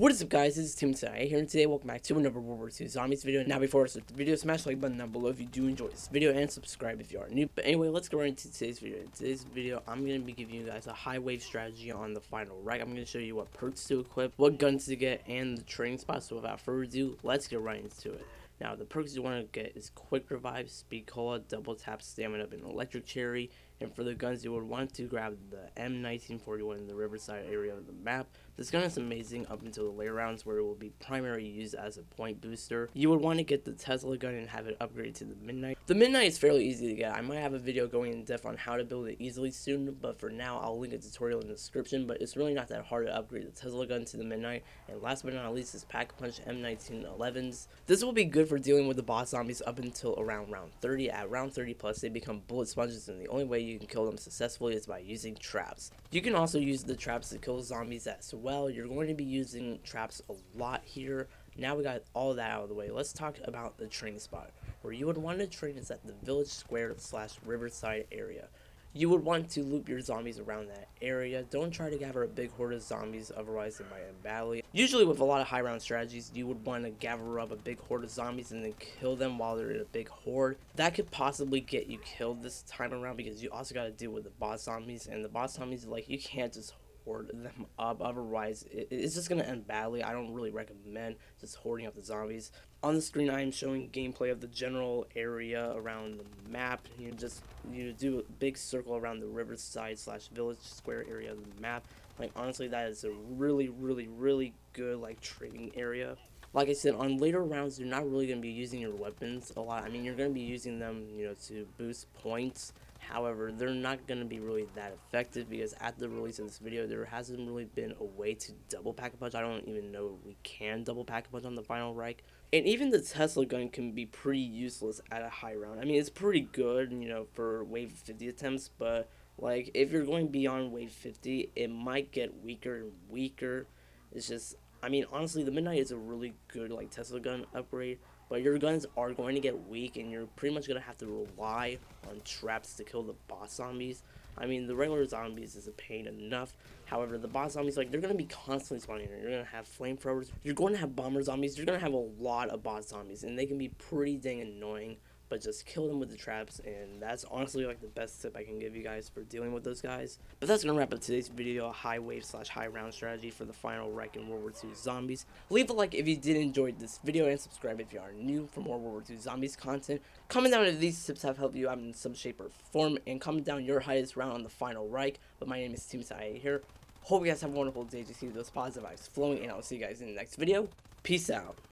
What is up guys, this is Tim today here and today welcome back to another World War II Zombies video. Now before I start the video, smash the like button down below if you do enjoy this video and subscribe if you are new. But anyway, let's go right into today's video. In today's video, I'm going to be giving you guys a high wave strategy on the final Reich. I'm going to show you what perks to equip, what guns to get, and the training spots. So without further ado, let's get right into it. Now the perks you want to get is quick revive, speed cola, double tap, stamina up, and electric cherry. And for the guns, you would want to grab the M1941 in the Riverside area of the map. This gun is amazing up until the later rounds where it will be primarily used as a point booster. You would want to get the Tesla gun and have it upgraded to the Midnight. The Midnight is fairly easy to get. I might have a video going in depth on how to build it easily soon, but for now I'll link a tutorial in the description, but it's really not that hard to upgrade the Tesla gun to the Midnight. And last but not least is Pack Punch M1911s. This will be good for dealing with the boss zombies up until around round 30. At round 30 plus, they become bullet sponges and the only way you can kill them successfully is by using traps. You can also use the traps to kill zombies as well. You're going to be using traps a lot here. Now we got all that out of the way. Let's talk about the training spot. Where you would want to train is at the village square slash riverside area you would want to loop your zombies around that area. Don't try to gather a big horde of zombies, otherwise they might badly. Usually with a lot of high round strategies, you would want to gather up a big horde of zombies and then kill them while they're in a big horde. That could possibly get you killed this time around because you also got to deal with the boss zombies, and the boss zombies, like, you can't just hoard them up. Otherwise, it, it's just going to end badly. I don't really recommend just hoarding up the zombies. On the screen, I am showing gameplay of the general area around the map. You just you do a big circle around the riverside slash village square area of the map. Like, honestly, that is a really, really, really good, like, training area like I said, on later rounds, you're not really going to be using your weapons a lot. I mean, you're going to be using them, you know, to boost points However, they're not going to be really that effective because at the release of this video, there hasn't really been a way to double pack a punch. I don't even know if we can double pack a punch on the final Reich. And even the Tesla gun can be pretty useless at a high round. I mean, it's pretty good, you know, for wave 50 attempts, but like if you're going beyond wave 50, it might get weaker and weaker. It's just, I mean, honestly, the Midnight is a really good like Tesla gun upgrade but your guns are going to get weak, and you're pretty much going to have to rely on traps to kill the boss zombies. I mean, the regular zombies is a pain enough. However, the boss zombies, like, they're going to be constantly spawning. You're going to have flamethrowers. You're going to have bomber zombies. You're going to have a lot of boss zombies, and they can be pretty dang annoying but just kill them with the traps and that's honestly like the best tip I can give you guys for dealing with those guys. But that's gonna wrap up today's video, high wave slash high round strategy for the final Reich in World War II zombies. Leave a like if you did enjoy this video and subscribe if you are new for more World War II zombies content. Comment down if these tips have helped you out in some shape or form and comment down your highest round on the final Reich. But my name is Team Sai here. Hope you guys have a wonderful day to see those positive vibes flowing and I'll see you guys in the next video. Peace out.